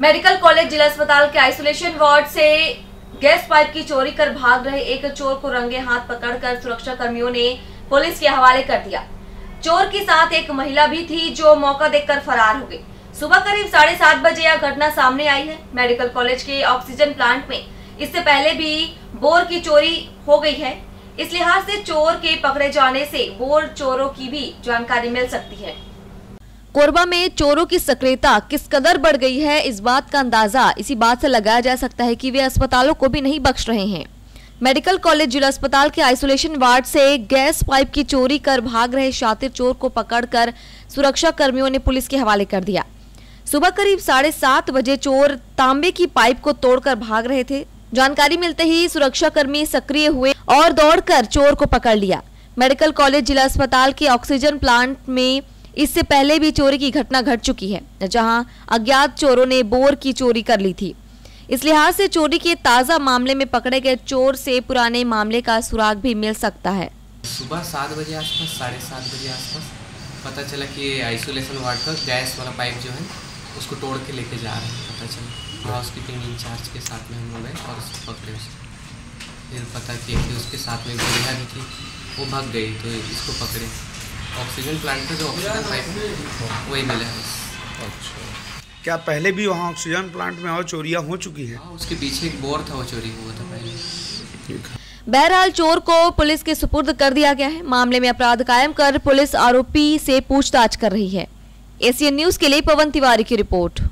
Medical college जिला अस्पताल के आइसोलेशन वार्ड से गैस पाइप की चोरी कर भाग रहे एक चोर को रंगे हाथ पकड़कर सुरक्षा कर्मियों ने पुलिस के हवाले कर दिया। चोर के साथ एक महिला भी थी जो मौका देखकर फरार हो गई। सुबह करीब साढ़े सात बजे यह घटना सामने आई है। मेडिकल कॉलेज के ऑक्सीजन प्लांट में इससे पहले भी बोर की चोरी हो गई है। इस लिहाज से चोर के पकड़े जाने से बोर चोरों की भी जानकारी मिल सकती है। कोरबा में चोरों की सक्रियता किस कदर बढ़ गई है, इस बात का अंदाज़ा इसी बात से लगाया जा सकता है कि वे अस्पतालों को भी नहीं बख्श रहे हैं। मेडिकल कॉलेज जिला अस्पताल के आइसोलेशन वार्ड से गैस पाइप की चोरी कर भाग रहे शातिर चोर को पकड़कर सुरक्षा कर्मियों ने पुलिस के हवाले कर दिया। सुबह करीब साढ़े सात बजे चोर तांबे की पाइप को तोड़कर भाग रहे थे। जानकारी मिलते ही सुरक्षा कर्मी सक्रिय हुए और दौड़कर चोर को पकड़ लिया। मेडिकल कॉलेज जिला अस्पताल के ऑक्सीजन प्लांट में इससे पहले भी चोरी की घटना घट चुकी है, जहाँ अज्ञात चोरों ने बोर की चोरी कर ली थी। इस लिहाज से चोरी के ताज़ा मामले में पकड़े गए चोर से पुराने मामले का सुराग भी मिल सकता है। सुबह सात बजे आसपास, साढ़े सात बजे आसपास पता चला कि आइसोलेशन वार्ड का गैस वाला पाइप जो है, उसको तोड़ के लेके जा रहे हैं, पता चला। हाउस कीपिंग इंचार्ज के साथ में हम लोग गए और उसको पकड़े उसको। फिर पता किया कि उसके साथ में बढ़िया भी थी, वो भाग गई तो इसको पकड़े। ऑक्सीजन प्लांट का जो ऑक्सीजन पाइप है वही मिला है। अच्छा। क्या पहले भी वहाँ ऑक्सीजन प्लांट में और चोरियाँ हो चुकी हैं? हाँ उसके पीछे एक बोर था वो चोरी हुआ था पहले। बहरहाल चोर को पुलिस के सुपुर्द कर दिया गया है। मामले में अपराध कायम कर पुलिस आरोपी से पूछताछ कर रही है। एसीएन न्यूज़ के लिए पवन तिवारी की रिपोर्ट।